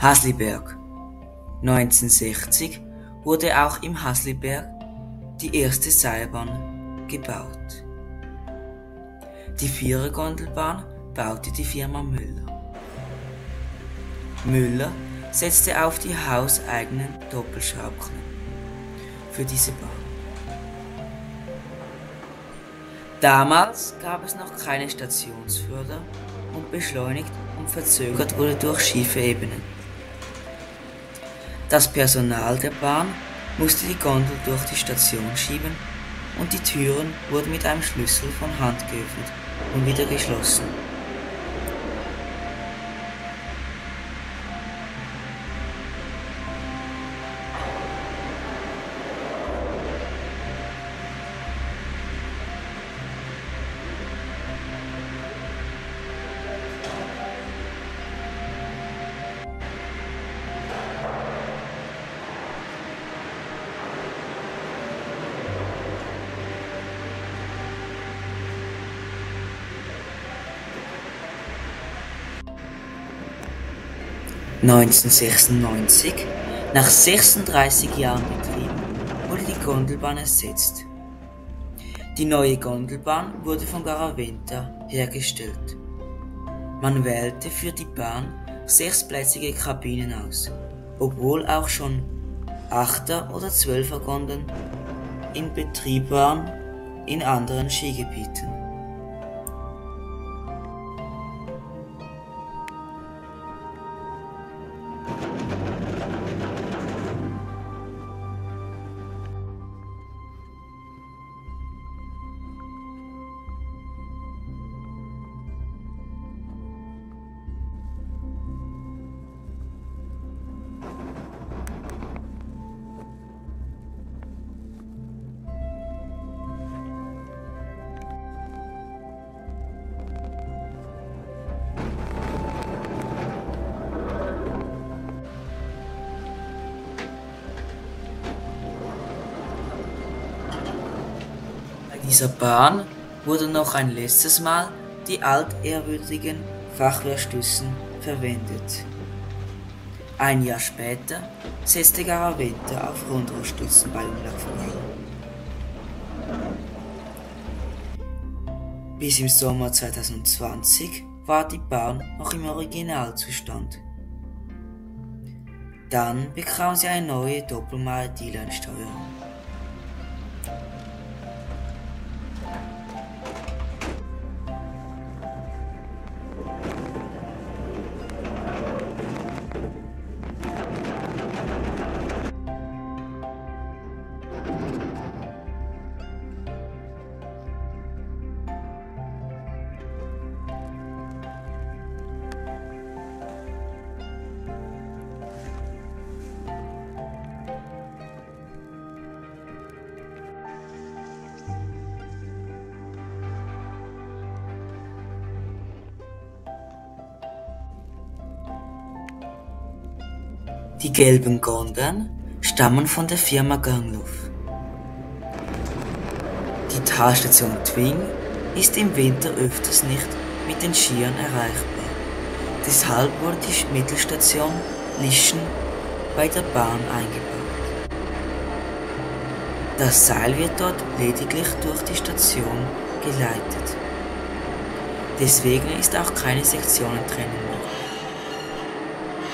Hasliberg 1960 wurde auch im Hasliberg die erste Seilbahn gebaut. Die Vierergondelbahn baute die Firma Müller. Müller setzte auf die hauseigenen Doppelschraubknöpfe für diese Bahn. Damals gab es noch keine Stationsförder und beschleunigt und verzögert wurde durch schiefe Ebenen. Das Personal der Bahn musste die Gondel durch die Station schieben und die Türen wurden mit einem Schlüssel von Hand geöffnet und wieder geschlossen. 1996, nach 36 Jahren Betrieb, wurde die Gondelbahn ersetzt. Die neue Gondelbahn wurde von Garaventa hergestellt. Man wählte für die Bahn sechsplätzige Kabinen aus, obwohl auch schon Achter- oder Zwölfer-Gondeln in Betrieb waren in anderen Skigebieten. Dieser Bahn wurden noch ein letztes Mal die altehrwürdigen Fachwerkstützen verwendet. Ein Jahr später setzte Garaventa auf Rundrohrstützen bei Umlaufverkehr. Bis im Sommer 2020 war die Bahn noch im Originalzustand. Dann bekam sie eine neue Doppelmal-D-Line-Steuerung. Die gelben Gondeln stammen von der Firma Gangloff. Die Talstation Twing ist im Winter öfters nicht mit den Skiern erreichbar. Deshalb wurde die Mittelstation Lischen bei der Bahn eingebaut. Das Seil wird dort lediglich durch die Station geleitet. Deswegen ist auch keine Sektionentrennung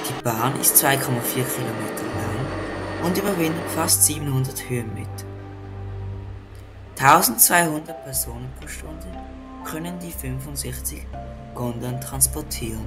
die Bahn ist 2,4 Kilometer lang und überwindet fast 700 Höhenmeter. 1200 Personen pro Stunde können die 65 Gondeln transportieren.